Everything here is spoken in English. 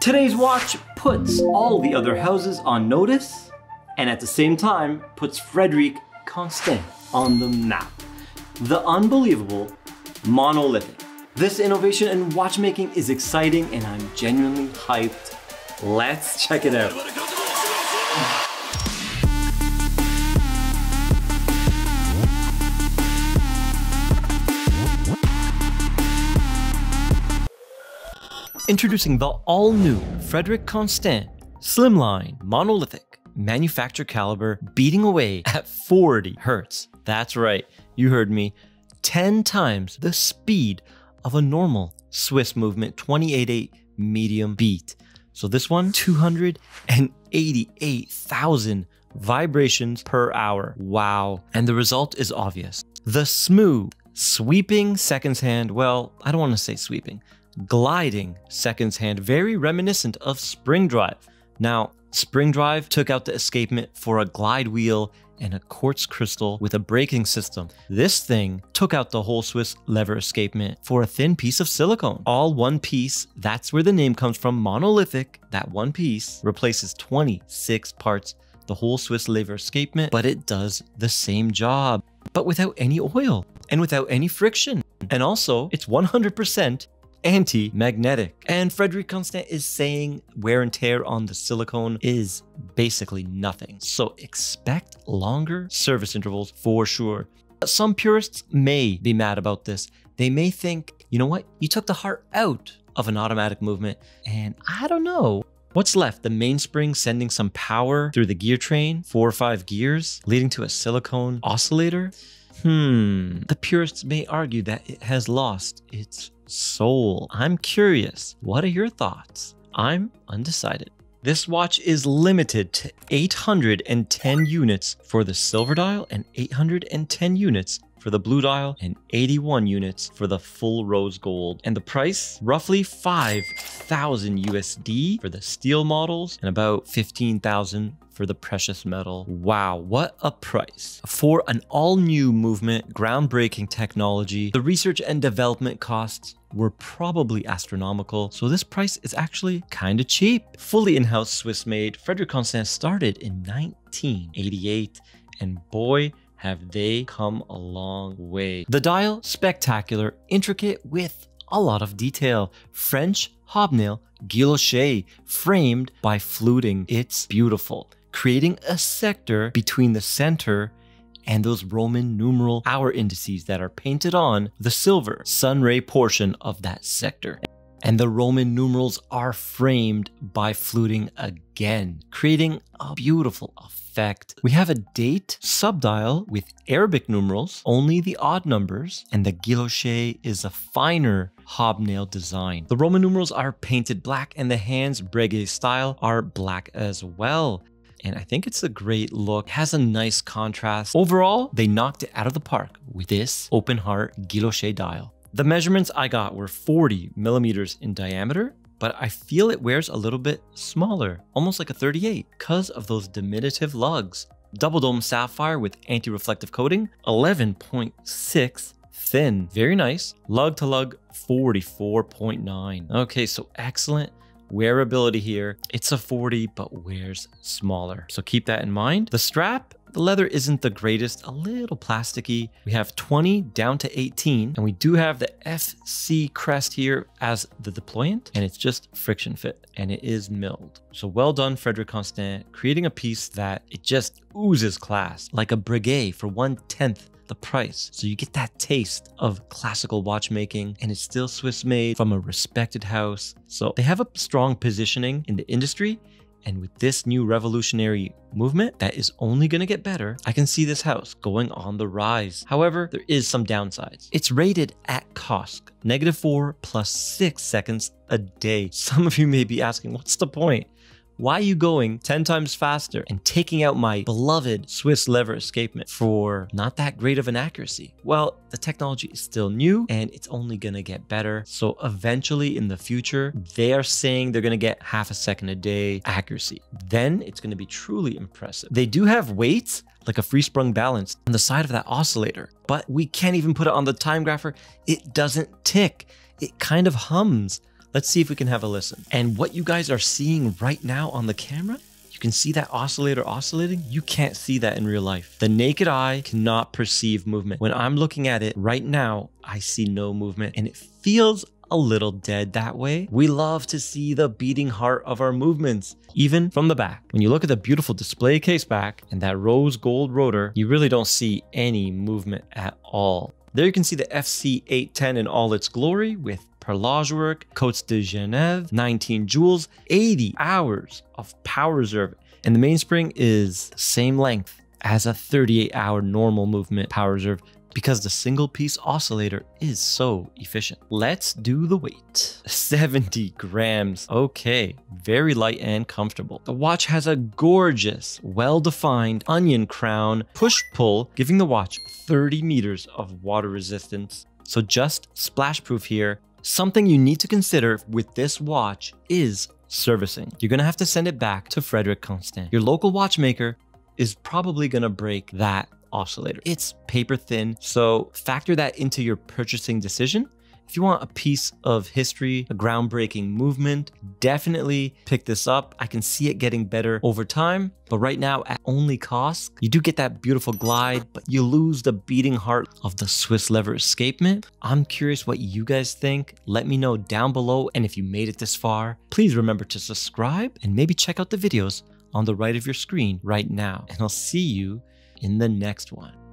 Today's watch puts all the other houses on notice and at the same time puts Frederique Constant on the map. The unbelievable monolithic. This innovation in watchmaking is exciting and I'm genuinely hyped. Let's check it out. Introducing the all-new Frederique Constant Slimline Monolithic manufacture caliber beating away at 40 hertz. That's right, you heard me. 10 times the speed of a normal Swiss movement 288 medium beat. So this one, 288,000 vibrations per hour. Wow. And the result is obvious. The smooth, sweeping seconds hand, well, I don't want to say sweeping, gliding seconds hand, very reminiscent of spring drive. Now, spring drive took out the escapement for a glide wheel and a quartz crystal with a braking system. This thing took out the whole Swiss lever escapement for a thin piece of silicone. All one piece, that's where the name comes from, monolithic. That one piece replaces 26 parts, the whole Swiss lever escapement, but it does the same job, but without any oil and without any friction. And also, it's 100% anti-magnetic. And Frederique Constant is saying wear and tear on the silicone is basically nothing. So expect longer service intervals for sure. Some purists may be mad about this. They may think, you know what, you took the heart out of an automatic movement, and I don't know. What's left? The mainspring sending some power through the gear train, four or five gears, leading to a silicone oscillator? Hmm, the purists may argue that it has lost its soul. I'm curious, what are your thoughts? I'm undecided. This watch is limited to 810 units for the silver dial and 810 units for the blue dial and 81 units for the full rose gold. And the price, roughly 5,000 USD for the steel models and about 15,000 for the precious metal. Wow, what a price. For an all new movement, groundbreaking technology, the research and development costs were probably astronomical, so this price is actually kinda cheap. Fully in-house Swiss made, Frederique Constant started in 1988, and boy, have they come a long way. The dial, spectacular, intricate with a lot of detail. French hobnail guilloche framed by fluting. It's beautiful creating a sector between the center and those Roman numeral hour indices that are painted on the silver sunray portion of that sector. And the Roman numerals are framed by fluting again, creating a beautiful effect. We have a date subdial with Arabic numerals, only the odd numbers, and the guilloche is a finer hobnail design. The Roman numerals are painted black and the hands, Breguet style, are black as well and I think it's a great look. Has a nice contrast. Overall, they knocked it out of the park with this open heart guilloche dial. The measurements I got were 40 millimeters in diameter, but I feel it wears a little bit smaller, almost like a 38, because of those diminutive lugs. Double dome sapphire with anti-reflective coating, 11.6 thin, very nice. Lug to lug, 44.9. Okay, so excellent Wearability here, it's a 40 but wears smaller. So keep that in mind. The strap, the leather isn't the greatest, a little plasticky. We have 20 down to 18 and we do have the FC crest here as the deployant and it's just friction fit and it is milled. So well done Frederique Constant, creating a piece that it just oozes class like a Breguet for one tenth the price. So you get that taste of classical watchmaking and it's still Swiss made from a respected house. So they have a strong positioning in the industry. And with this new revolutionary movement that is only going to get better, I can see this house going on the rise. However, there is some downsides. It's rated at COSC, negative 4 plus 6 seconds a day. Some of you may be asking, what's the point? Why are you going 10 times faster and taking out my beloved Swiss lever escapement for not that great of an accuracy? Well, the technology is still new and it's only gonna get better. So eventually in the future, they are saying they're gonna get half a second a day accuracy. Then it's gonna be truly impressive. They do have weights like a free sprung balance on the side of that oscillator, but we can't even put it on the time grapher. It doesn't tick. It kind of hums Let's see if we can have a listen. And what you guys are seeing right now on the camera, you can see that oscillator oscillating. You can't see that in real life. The naked eye cannot perceive movement. When I'm looking at it right now, I see no movement and it feels a little dead that way. We love to see the beating heart of our movements, even from the back. When you look at the beautiful display case back and that rose gold rotor, you really don't see any movement at all. There you can see the FC810 in all its glory with perlage work, Côtes de Genève, 19 jewels, 80 hours of power reserve. And the mainspring is the same length as a 38 hour normal movement power reserve because the single piece oscillator is so efficient. Let's do the weight. 70 grams. Okay, very light and comfortable. The watch has a gorgeous, well-defined onion crown push-pull, giving the watch 30 meters of water resistance. So just splash proof here. Something you need to consider with this watch is servicing. You're gonna have to send it back to Frederique Constant. Your local watchmaker is probably gonna break that oscillator. It's paper thin, so factor that into your purchasing decision. If you want a piece of history, a groundbreaking movement, definitely pick this up. I can see it getting better over time, but right now at only COSC, you do get that beautiful glide, but you lose the beating heart of the Swiss lever escapement. I'm curious what you guys think. Let me know down below, and if you made it this far, please remember to subscribe and maybe check out the videos on the right of your screen right now. And I'll see you in the next one.